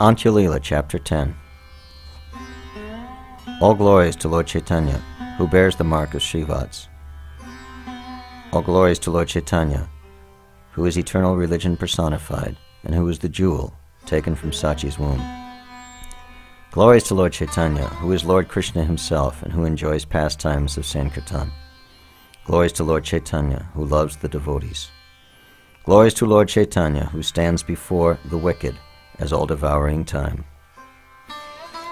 Antya-lila, Chapter 10 All glories to Lord Chaitanya, who bears the mark of Srivatsa. All glories to Lord Chaitanya, who is eternal religion personified, and who is the jewel taken from Sachi's womb. Glories to Lord Chaitanya, who is Lord Krishna himself, and who enjoys pastimes of Sankirtan. Glories to Lord Chaitanya, who loves the devotees. Glories to Lord Chaitanya, who stands before the wicked as all devouring time.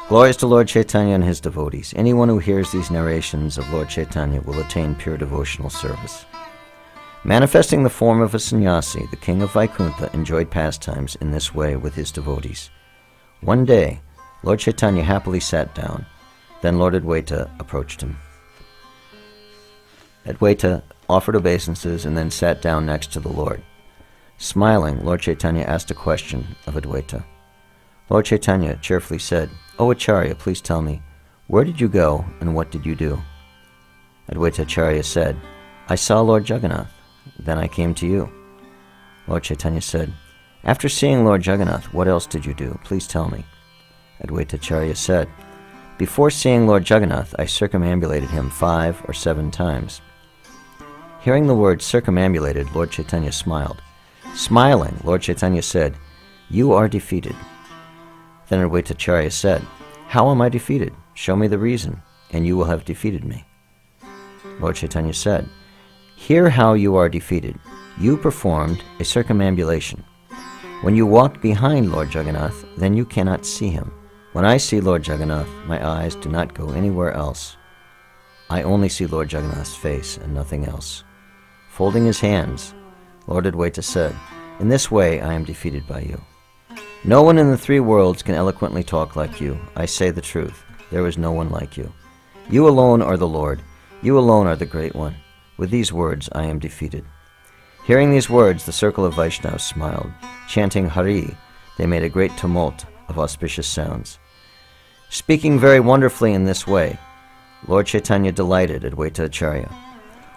Glories to Lord Chaitanya and his devotees. Anyone who hears these narrations of Lord Chaitanya will attain pure devotional service. Manifesting the form of a sannyasi, the king of Vaikuntha enjoyed pastimes in this way with his devotees. One day, Lord Chaitanya happily sat down. Then Lord Adwaita approached him. Adwaita offered obeisances and then sat down next to the Lord. Smiling, Lord Chaitanya asked a question of Adwaita. Lord Chaitanya cheerfully said, O Acharya, please tell me, where did you go and what did you do? Adwaita Acharya said, I saw Lord Jagannath, then I came to you. Lord Chaitanya said, After seeing Lord Jagannath, what else did you do? Please tell me. Adwaita Acharya said, Before seeing Lord Jagannath, I circumambulated him five or seven times. Hearing the word circumambulated, Lord Chaitanya smiled. Smiling, Lord Chaitanya said, You are defeated. Then Advaitacharya said, How am I defeated? Show me the reason, and you will have defeated me. Lord Chaitanya said, Hear how you are defeated. You performed a circumambulation. When you walked behind Lord Jagannath, then you cannot see him. When I see Lord Jagannath, my eyes do not go anywhere else. I only see Lord Jagannath's face and nothing else. Folding his hands, Lord Adwaita said, In this way I am defeated by you. No one in the three worlds can eloquently talk like you. I say the truth. There is no one like you. You alone are the Lord. You alone are the Great One. With these words I am defeated. Hearing these words, the circle of Vaishnavas smiled. Chanting Hari, they made a great tumult of auspicious sounds. Speaking very wonderfully in this way, Lord Chaitanya delighted Advaita Acharya.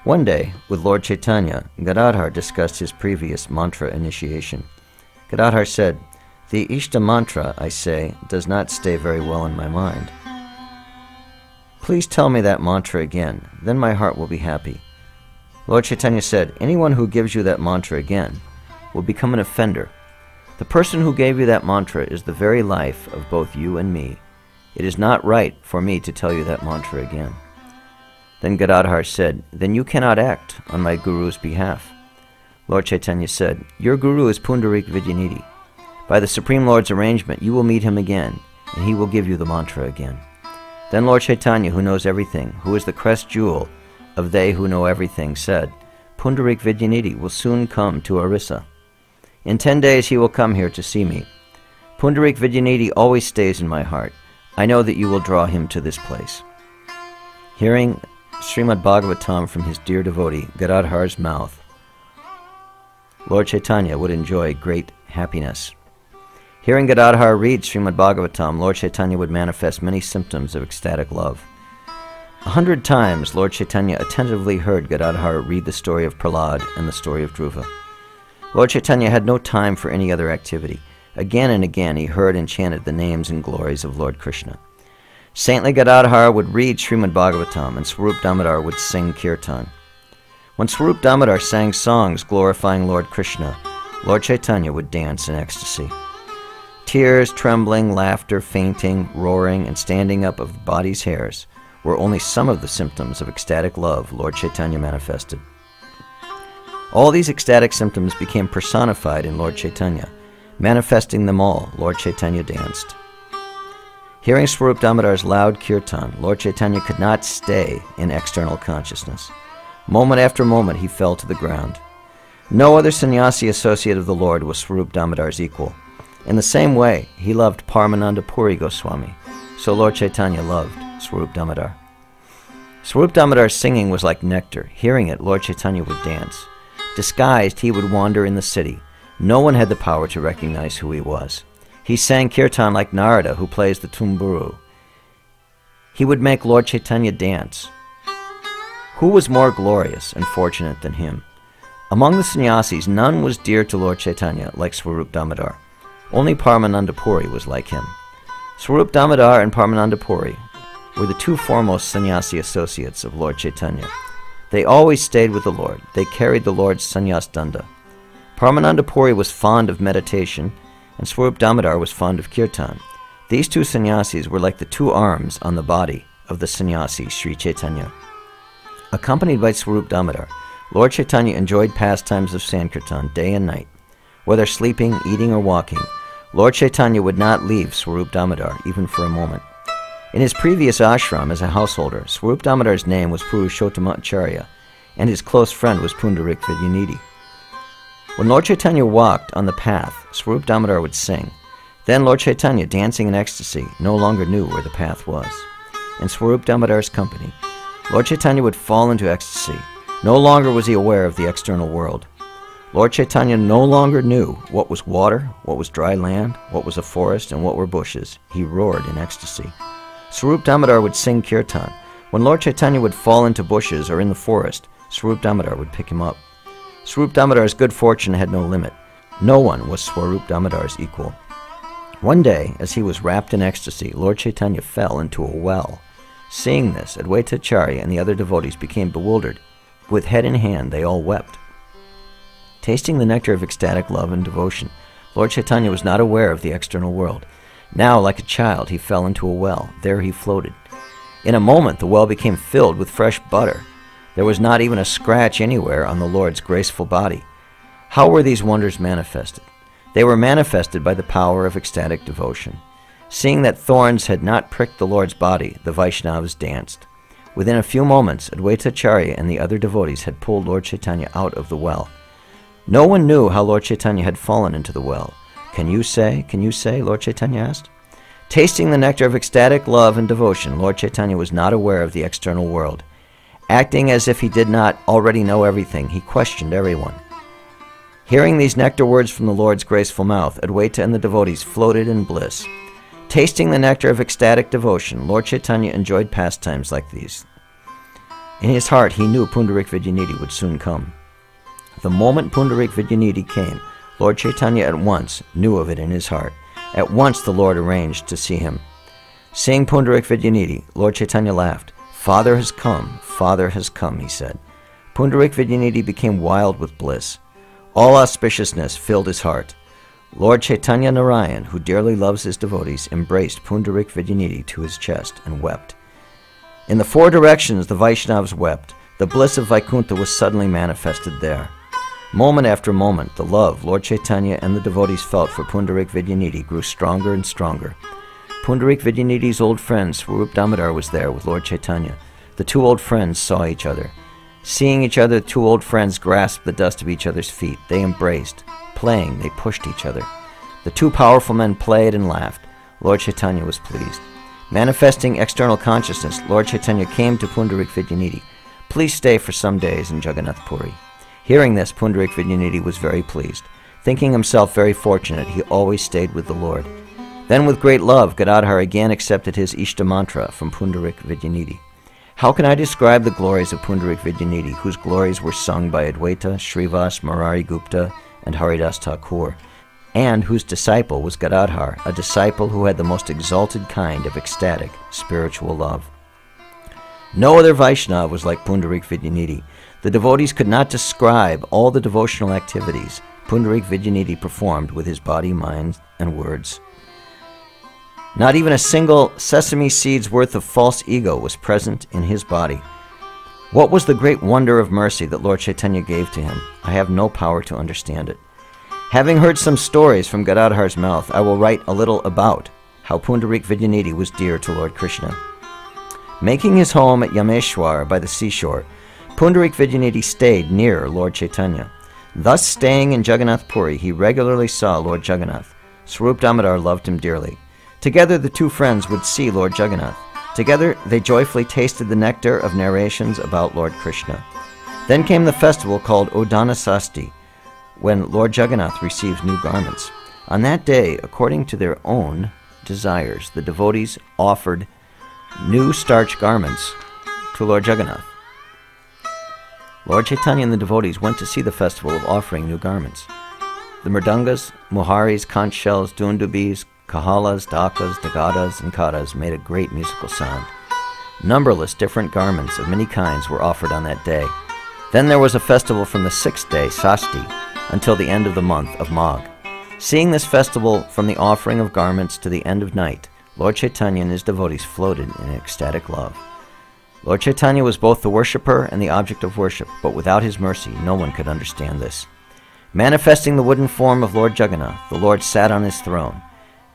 One day, with Lord Chaitanya, Gadadhar discussed his previous mantra initiation. Gadadhar said, The Ishta mantra, I say, does not stay very well in my mind. Please tell me that mantra again, then my heart will be happy. Lord Chaitanya said, Anyone who gives you that mantra again will become an offender. The person who gave you that mantra is the very life of both you and me. It is not right for me to tell you that mantra again. Then Gadadhar said, Then you cannot act on my Guru's behalf. Lord Chaitanya said, Your Guru is Pundarik Vidyanidhi. By the Supreme Lord's arrangement, you will meet him again, and he will give you the mantra again. Then Lord Chaitanya, who knows everything, who is the crest jewel of they who know everything, said, Pundarik Vidyanidhi will soon come to Orissa. In ten days he will come here to see me. Pundarik Vidyanidhi always stays in my heart. I know that you will draw him to this place. Hearing Srimad Bhagavatam from his dear devotee, Gadadhar's mouth, Lord Chaitanya would enjoy great happiness. Hearing Gadadhar read Srimad Bhagavatam, Lord Chaitanya would manifest many symptoms of ecstatic love. A hundred times Lord Chaitanya attentively heard Gadadhar read the story of Prahlad and the story of Dhruva. Lord Chaitanya had no time for any other activity. Again and again he heard and chanted the names and glories of Lord Krishna. Saintly Gadadhar would read Srimad Bhagavatam, and Swarup Damodar would sing kirtan. When Swarup Damodar sang songs glorifying Lord Krishna, Lord Chaitanya would dance in ecstasy. Tears, trembling, laughter, fainting, roaring, and standing up of the body's hairs were only some of the symptoms of ecstatic love Lord Chaitanya manifested. All these ecstatic symptoms became personified in Lord Chaitanya. Manifesting them all, Lord Chaitanya danced. Hearing Swarup Damodar's loud kirtan, Lord Chaitanya could not stay in external consciousness. Moment after moment, he fell to the ground. No other sannyasi associate of the Lord was Swarup Damodar's equal. In the same way, he loved Paramananda Puri Goswami, so Lord Chaitanya loved Swarup Damodar. Swarup Damodar's singing was like nectar. Hearing it, Lord Chaitanya would dance. Disguised, he would wander in the city. No one had the power to recognize who he was. He sang kirtan like Narada, who plays the tumburu. He would make Lord Chaitanya dance. Who was more glorious and fortunate than him? Among the sannyasis, none was dear to Lord Chaitanya like Swarup Damodar. Only Paramananda Puri was like him. Swarup Damodar and Paramananda Puri were the two foremost sannyasi associates of Lord Chaitanya. They always stayed with the Lord. They carried the Lord's sannyas danda. Paramananda Puri was fond of meditation, and Swarup Damodar was fond of kirtan. These two sannyasis were like the two arms on the body of the sannyasi Sri Chaitanya. Accompanied by Swarup Damodar, Lord Chaitanya enjoyed pastimes of Sankirtan day and night. Whether sleeping, eating, or walking, Lord Chaitanya would not leave Swarup Damodar even for a moment. In his previous ashram as a householder, Swarup Damodar's name was Purushottama Acharya, and his close friend was Pundarik Vidyanidhi. When Lord Chaitanya walked on the path, Swarup Damodar would sing. Then Lord Chaitanya, dancing in ecstasy, no longer knew where the path was. In Swarup Damodar's company, Lord Chaitanya would fall into ecstasy, no longer was he aware of the external world. Lord Chaitanya no longer knew what was water, what was dry land, what was a forest, and what were bushes. He roared in ecstasy. Swarup Damodar would sing kirtan. When Lord Chaitanya would fall into bushes or in the forest, Swarup Damodar would pick him up. Swarup Damodar's good fortune had no limit. No one was Swarup Damodar's equal. One day, as he was wrapped in ecstasy, Lord Chaitanya fell into a well. Seeing this, Advaita Acharya and the other devotees became bewildered. With head in hand, they all wept. Tasting the nectar of ecstatic love and devotion, Lord Chaitanya was not aware of the external world. Now, like a child, he fell into a well. There he floated. In a moment, the well became filled with fresh butter. There was not even a scratch anywhere on the Lord's graceful body. How were these wonders manifested? They were manifested by the power of ecstatic devotion. Seeing that thorns had not pricked the Lord's body, the Vaishnavas danced. Within a few moments, Advaita Acharya and the other devotees had pulled Lord Chaitanya out of the well. No one knew how Lord Chaitanya had fallen into the well. Can you say, can you say, Lord Chaitanya asked? Tasting the nectar of ecstatic love and devotion, Lord Chaitanya was not aware of the external world. Acting as if he did not already know everything, he questioned everyone. Hearing these nectar words from the Lord's graceful mouth, Advaita and the devotees floated in bliss. Tasting the nectar of ecstatic devotion, Lord Chaitanya enjoyed pastimes like these. In his heart, he knew Pundarik Vidyanidhi would soon come. The moment Pundarik Vidyanidhi came, Lord Chaitanya at once knew of it in his heart. At once the Lord arranged to see him. Seeing Pundarik Vidyanidhi, Lord Chaitanya laughed. Father has come, Father has come, he said. Pundarik Vidyanidhi became wild with bliss. All auspiciousness filled his heart. Lord Chaitanya Narayan, who dearly loves his devotees, embraced Pundarik Vidyanidhi to his chest and wept. In the four directions the Vaishnavas wept. The bliss of Vaikuntha was suddenly manifested there. Moment after moment, the love Lord Chaitanya and the devotees felt for Pundarik Vidyanidhi grew stronger and stronger. Pundarik Vidyanidhi's old friend Swarup Damodar was there with Lord Chaitanya. The two old friends saw each other. Seeing each other, the two old friends grasped the dust of each other's feet. They embraced. Playing, they pushed each other. The two powerful men played and laughed. Lord Chaitanya was pleased. Manifesting external consciousness, Lord Chaitanya came to Pundarik Vidyanidhi. Please stay for some days in Jagannath Puri. Hearing this, Pundarik Vidyanidhi was very pleased. Thinking himself very fortunate, he always stayed with the Lord. Then, with great love, Gadadhar again accepted his Ishta mantra from Pundarik Vidyanidhi. How can I describe the glories of Pundarik Vidyanidhi, whose glories were sung by Advaita, Srivas, Murari Gupta, and Haridas Thakur, and whose disciple was Gadadhar, a disciple who had the most exalted kind of ecstatic spiritual love. No other Vaishnava was like Pundarik Vidyanidhi. The devotees could not describe all the devotional activities Pundarik Vidyanidhi performed with his body, mind, and words. Not even a single sesame seed's worth of false ego was present in his body. What was the great wonder of mercy that Lord Chaitanya gave to him? I have no power to understand it. Having heard some stories from Gadadhar's mouth, I will write a little about how Pundarik Vidyanidhi was dear to Lord Krishna. Making his home at Yameshwar by the seashore, Pundarik Vidyanidhi stayed near Lord Chaitanya. Thus, staying in Jagannath Puri, he regularly saw Lord Jagannath. Swarup Damodar loved him dearly. Together the two friends would see Lord Jagannath. Together they joyfully tasted the nectar of narrations about Lord Krishna. Then came the festival called Udanasasti, when Lord Jagannath received new garments. On that day, according to their own desires, the devotees offered new starch garments to Lord Jagannath. Lord Chaitanya and the devotees went to see the festival of offering new garments. The mridangas, muharis, conch shells, dundubis, kahalas, Dakas, dagadas, and kadas made a great musical sound. Numberless different garments of many kinds were offered on that day. Then there was a festival from the sixth day, Sasti, until the end of the month of Magh. Seeing this festival from the offering of garments to the end of night, Lord Chaitanya and his devotees floated in ecstatic love. Lord Chaitanya was both the worshipper and the object of worship, but without his mercy, no one could understand this. Manifesting the wooden form of Lord Jagannath, the Lord sat on his throne.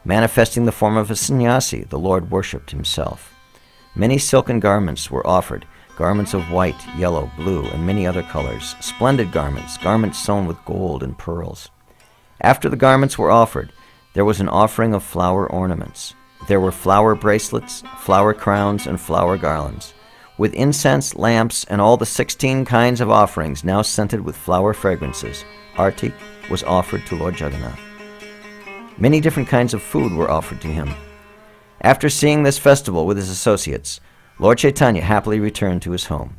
Manifesting the form of a sannyasi, the Lord worshipped himself. Many silken garments were offered garments of white, yellow, blue, and many other colors, splendid garments, garments sewn with gold and pearls. After the garments were offered, there was an offering of flower ornaments. There were flower bracelets, flower crowns, and flower garlands. With incense, lamps, and all the sixteen kinds of offerings now scented with flower fragrances, arti was offered to Lord Jagannath. Many different kinds of food were offered to him. After seeing this festival with his associates, Lord Chaitanya happily returned to his home.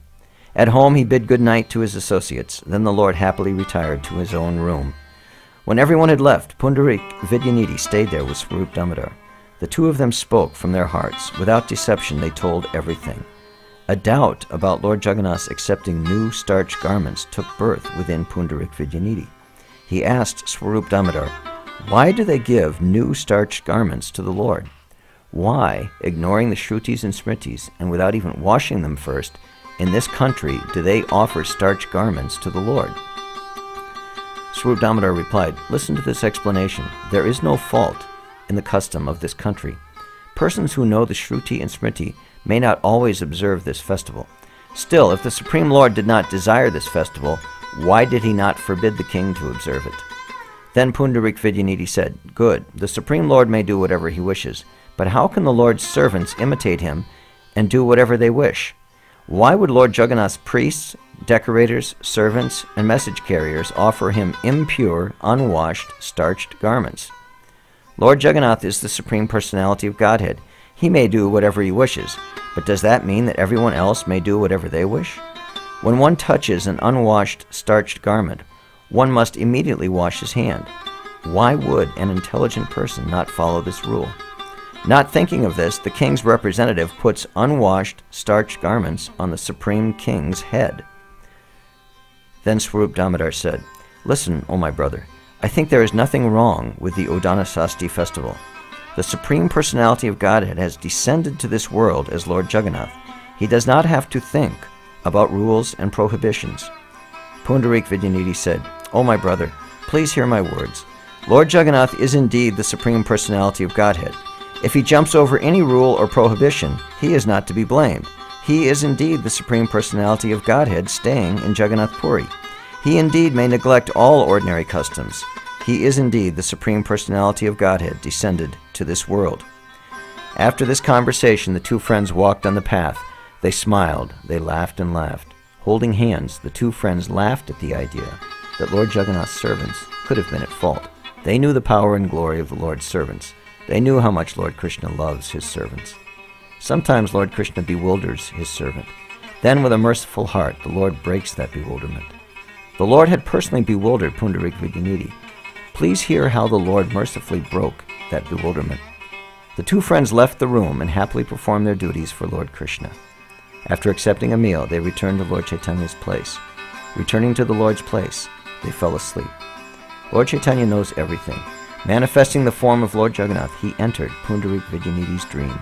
At home, he bid good night to his associates. Then the Lord happily retired to his own room. When everyone had left, Pundarik Vidyanidhi stayed there with Swarup Damodar. The two of them spoke from their hearts. Without deception, they told everything. A doubt about Lord Jagannath's accepting new starched garments took birth within Pundarik Vidyanidhi. He asked Swarup Damodar, Why do they give new starched garments to the Lord? Why, ignoring the Shrutis and Smritis and without even washing them first, in this country do they offer starched garments to the Lord? Swarup replied, Listen to this explanation. There is no fault in the custom of this country. Persons who know the Shruti and Smriti may not always observe this festival. Still, if the Supreme Lord did not desire this festival, why did he not forbid the king to observe it? Then Pundarik Vidyanidhi said, Good, the Supreme Lord may do whatever he wishes, but how can the Lord's servants imitate him and do whatever they wish? Why would Lord Jagannath's priests, decorators, servants, and message carriers offer him impure, unwashed, starched garments? Lord Jagannath is the Supreme Personality of Godhead. He may do whatever he wishes, but does that mean that everyone else may do whatever they wish? When one touches an unwashed, starched garment, one must immediately wash his hand. Why would an intelligent person not follow this rule? Not thinking of this, the king's representative puts unwashed, starched garments on the supreme king's head. Then Swarup Damodar said, Listen, O my brother, I think there is nothing wrong with the Udanasasti festival. The Supreme Personality of Godhead has descended to this world as Lord Jagannath. He does not have to think about rules and prohibitions. Pundarik Vidyanidhi said, O my brother, please hear my words. Lord Jagannath is indeed the Supreme Personality of Godhead. If he jumps over any rule or prohibition, he is not to be blamed. He is indeed the Supreme Personality of Godhead staying in Jagannath Puri. He indeed may neglect all ordinary customs. He is indeed the Supreme Personality of Godhead descended to this world. After this conversation, the two friends walked on the path. They smiled, they laughed and laughed. Holding hands, the two friends laughed at the idea that Lord Jagannath's servants could have been at fault. They knew the power and glory of the Lord's servants. They knew how much Lord Krishna loves his servants. Sometimes Lord Krishna bewilders his servant. Then, with a merciful heart, the Lord breaks that bewilderment. The Lord had personally bewildered Pundarik Vidyanidhi Please hear how the Lord mercifully broke that bewilderment. The two friends left the room and happily performed their duties for Lord Krishna. After accepting a meal, they returned to Lord Chaitanya's place. Returning to the Lord's place, they fell asleep. Lord Chaitanya knows everything. Manifesting the form of Lord Jagannath, he entered Pundarik Vidyanidhi's dream.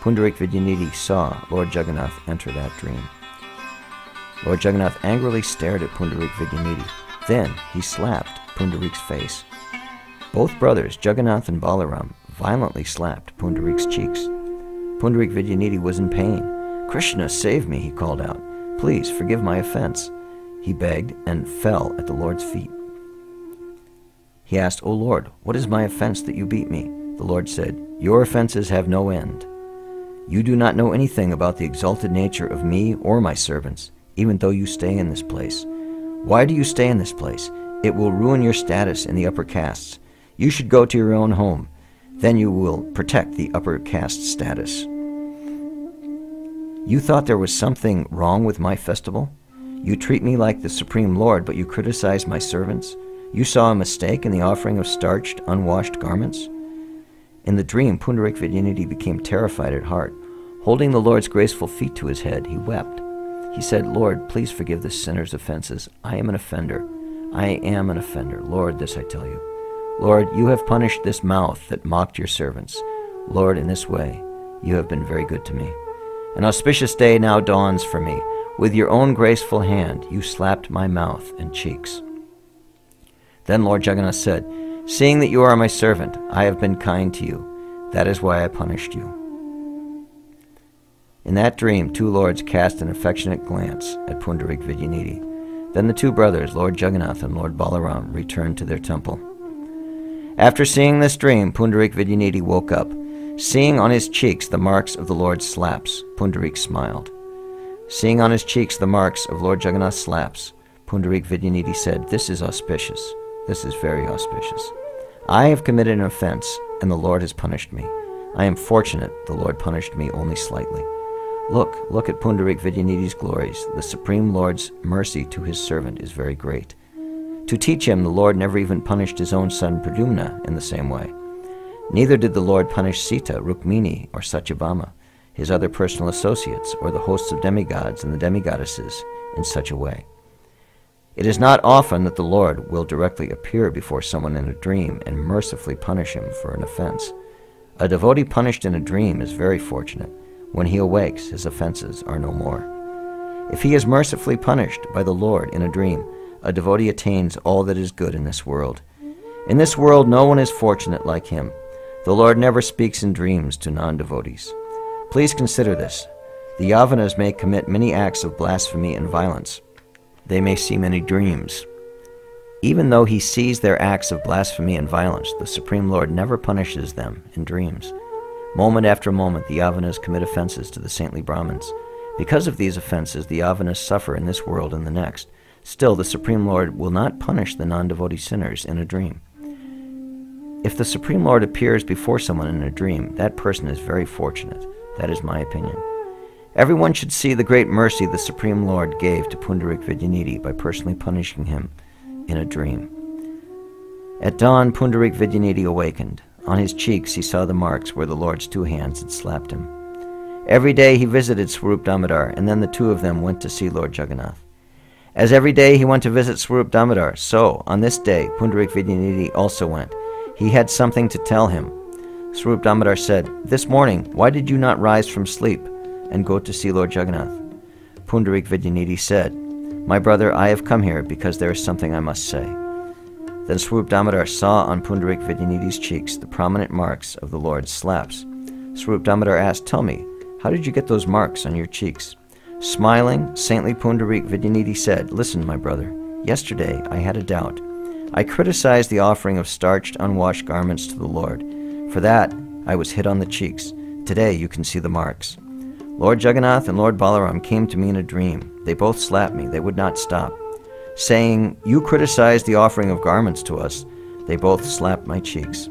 Pundarik Vidyanidhi saw Lord Jagannath enter that dream. Lord Jagannath angrily stared at Pundarik Vidyanidhi. Then he slapped Pundarik's face. Both brothers, Jagannath and Balaram, violently slapped Pundarik's cheeks. Pundarik Vidyanidhi was in pain. Krishna, save me, he called out. Please forgive my offense. He begged and fell at the Lord's feet. He asked, O Lord, what is my offense that you beat me? The Lord said, Your offenses have no end. You do not know anything about the exalted nature of me or my servants, even though you stay in this place. Why do you stay in this place? It will ruin your status in the upper castes. You should go to your own home. Then you will protect the upper caste status. You thought there was something wrong with my festival? You treat me like the Supreme Lord, but you criticize my servants? You saw a mistake in the offering of starched, unwashed garments? In the dream, Pundarik Vidyanidhi became terrified at heart. Holding the Lord's graceful feet to his head, he wept. He said, Lord, please forgive the sinner's offenses. I am an offender. I am an offender. Lord, this I tell you. Lord, you have punished this mouth that mocked your servants. Lord, in this way, you have been very good to me. An auspicious day now dawns for me. With your own graceful hand, you slapped my mouth and cheeks. Then Lord Jagannath said, Seeing that you are my servant, I have been kind to you. That is why I punished you. In that dream, two lords cast an affectionate glance at Pundarik Vidyanidhi. Then the two brothers, Lord Jagannath and Lord Balaram, returned to their temple. After seeing this dream, Pundarik Vidyanidhi woke up. Seeing on his cheeks the marks of the Lord's slaps, Pundarik smiled. Seeing on his cheeks the marks of Lord Jagannath's slaps, Pundarik Vidyanidhi said, This is auspicious. This is very auspicious. I have committed an offense, and the Lord has punished me. I am fortunate the Lord punished me only slightly. Look, look at Pundarik Vidyanidhi's glories. The Supreme Lord's mercy to his servant is very great. To teach him, the Lord never even punished his own son Pradyumna in the same way. Neither did the Lord punish Sita, Rukmini, or Satyabhama, his other personal associates, or the hosts of demigods and the demigoddesses in such a way. It is not often that the Lord will directly appear before someone in a dream and mercifully punish him for an offense. A devotee punished in a dream is very fortunate. When he awakes, his offenses are no more. If he is mercifully punished by the Lord in a dream, a devotee attains all that is good in this world. In this world, no one is fortunate like him. The Lord never speaks in dreams to non devotees. Please consider this. The Yavanas may commit many acts of blasphemy and violence, they may see many dreams. Even though he sees their acts of blasphemy and violence, the Supreme Lord never punishes them in dreams. Moment after moment, the Yavanas commit offenses to the saintly Brahmins. Because of these offenses, the Yavanas suffer in this world and the next. Still, the Supreme Lord will not punish the non devotee sinners in a dream. If the Supreme Lord appears before someone in a dream, that person is very fortunate. That is my opinion. Everyone should see the great mercy the Supreme Lord gave to Pundarik Vidyanidhi by personally punishing him in a dream. At dawn, Pundarik Vidyanidhi awakened. On his cheeks he saw the marks where the Lord's two hands had slapped him. Every day he visited Swarup Damodar, and then the two of them went to see Lord Jagannath. As every day he went to visit Swarup Damodar, so on this day Pundarik Vidyanidhi also went. He had something to tell him. Swarup Damodar said, This morning, why did you not rise from sleep? and go to see Lord Jagannath. Pundarik Vidyanidhi said, My brother, I have come here because there is something I must say. Then Swarup Damodar saw on Pundarik Vidyanidhi's cheeks the prominent marks of the Lord's slaps. Swarup Damodar asked, Tell me, how did you get those marks on your cheeks? Smiling, saintly Pundarik Vidyanidhi said, Listen, my brother, yesterday I had a doubt. I criticized the offering of starched, unwashed garments to the Lord. For that, I was hit on the cheeks. Today you can see the marks. Lord Jagannath and Lord Balaram came to me in a dream. They both slapped me. They would not stop. Saying, You criticized the offering of garments to us. They both slapped my cheeks.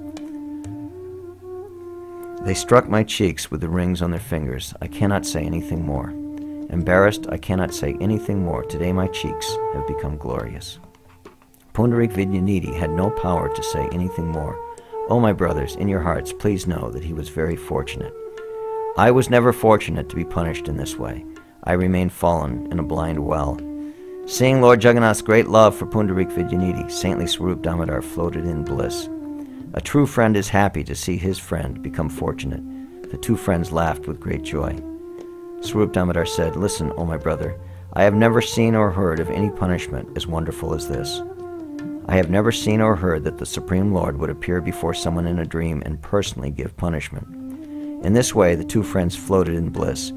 They struck my cheeks with the rings on their fingers. I cannot say anything more. Embarrassed, I cannot say anything more. Today my cheeks have become glorious. Pundarik Vidyanidhi had no power to say anything more. Oh, my brothers, in your hearts, please know that he was very fortunate. I was never fortunate to be punished in this way. I remained fallen in a blind well. Seeing Lord Jagannath's great love for Pundarik Vidyanidhi, saintly Swarup Damodar floated in bliss. A true friend is happy to see his friend become fortunate. The two friends laughed with great joy. Swarup Damodar said, Listen, O my brother, I have never seen or heard of any punishment as wonderful as this. I have never seen or heard that the Supreme Lord would appear before someone in a dream and personally give punishment. In this way, the two friends floated in bliss.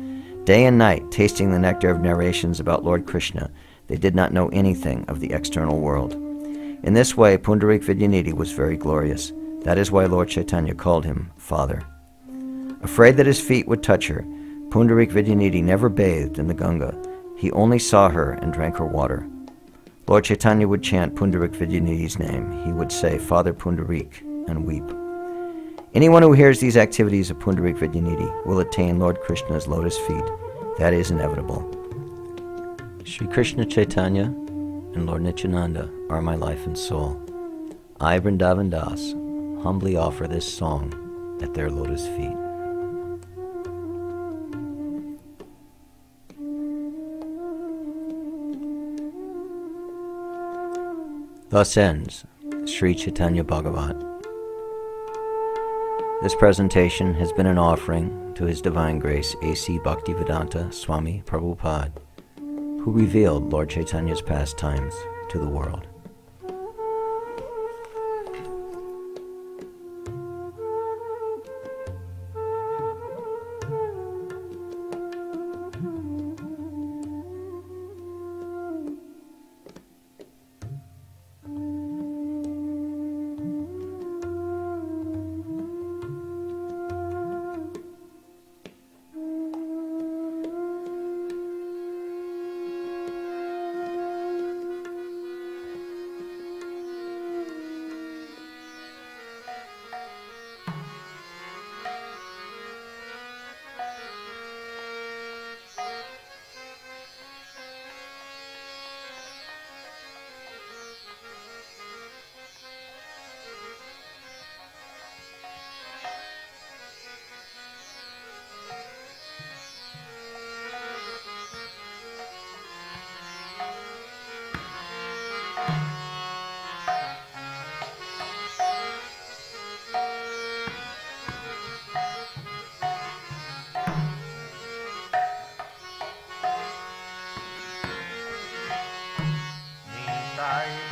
Day and night, tasting the nectar of narrations about Lord Krishna, they did not know anything of the external world. In this way, Pundarik Vidyanidhi was very glorious. That is why Lord Chaitanya called him Father. Afraid that his feet would touch her, Pundarik Vidyanidhi never bathed in the Ganga. He only saw her and drank her water. Lord Chaitanya would chant Pundarik Vidyanidhi's name. He would say, Father Pundarik, and weep. Anyone who hears these activities of Pundarik Vidyanidhi will attain Lord Krishna's lotus feet. That is inevitable. Sri Krishna Chaitanya and Lord Nityananda are my life and soul. I, Vrindavan Das, humbly offer this song at their lotus feet. Thus ends Sri Chaitanya Bhagavat. This presentation has been an offering to His Divine Grace A.C. Bhaktivedanta Swami Prabhupada, who revealed Lord Chaitanya's pastimes to the world. I